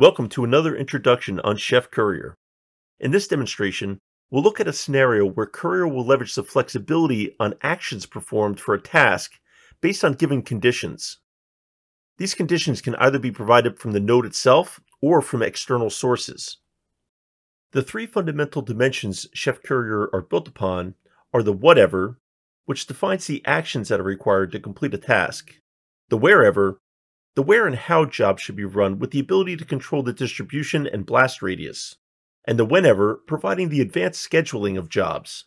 Welcome to another introduction on Chef Courier. In this demonstration, we'll look at a scenario where Courier will leverage the flexibility on actions performed for a task based on given conditions. These conditions can either be provided from the node itself or from external sources. The three fundamental dimensions Chef Courier are built upon are the whatever, which defines the actions that are required to complete a task, the wherever, the where and how jobs should be run with the ability to control the distribution and blast radius, and the whenever providing the advanced scheduling of jobs.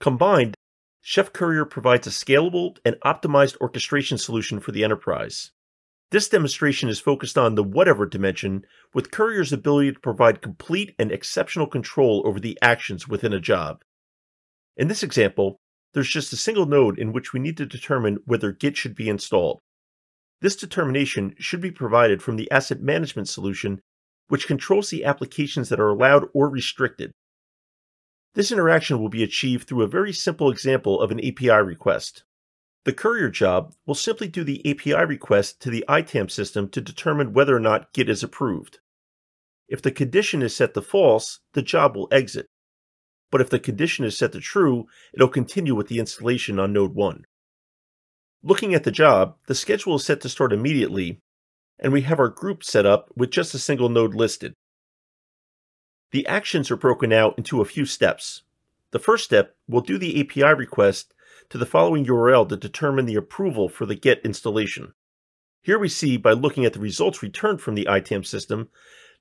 Combined, Chef Courier provides a scalable and optimized orchestration solution for the enterprise. This demonstration is focused on the whatever dimension with Courier's ability to provide complete and exceptional control over the actions within a job. In this example, there's just a single node in which we need to determine whether Git should be installed. This determination should be provided from the asset management solution, which controls the applications that are allowed or restricted. This interaction will be achieved through a very simple example of an API request. The courier job will simply do the API request to the ITAM system to determine whether or not Git is approved. If the condition is set to false, the job will exit. But if the condition is set to true, it'll continue with the installation on node 1. Looking at the job, the schedule is set to start immediately, and we have our group set up with just a single node listed. The actions are broken out into a few steps. The first step will do the API request to the following URL to determine the approval for the Git installation. Here we see, by looking at the results returned from the ITAM system,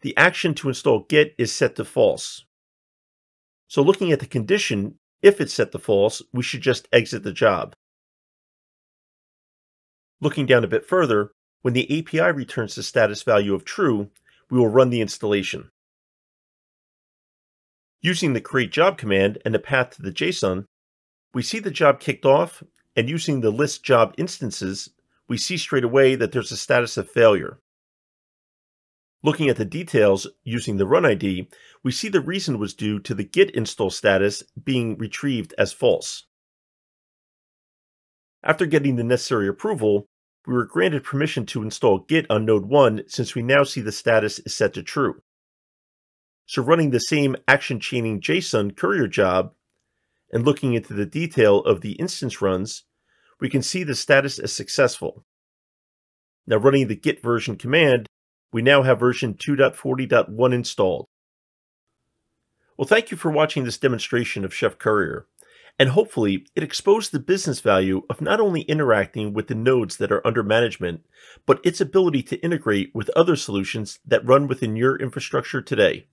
the action to install Git is set to false. So looking at the condition, if it's set to false, we should just exit the job. Looking down a bit further, when the API returns the status value of true, we will run the installation. Using the create job command and the path to the JSON, we see the job kicked off, and using the list job instances, we see straight away that there's a status of failure. Looking at the details using the run ID, we see the reason was due to the git install status being retrieved as false. After getting the necessary approval, we were granted permission to install Git on node 1 since we now see the status is set to true. So running the same action chaining JSON courier job and looking into the detail of the instance runs, we can see the status is successful. Now running the git version command, we now have version 2.40.1 installed. Well, thank you for watching this demonstration of Chef Courier. And hopefully, it exposed the business value of not only interacting with the nodes that are under management, but its ability to integrate with other solutions that run within your infrastructure today.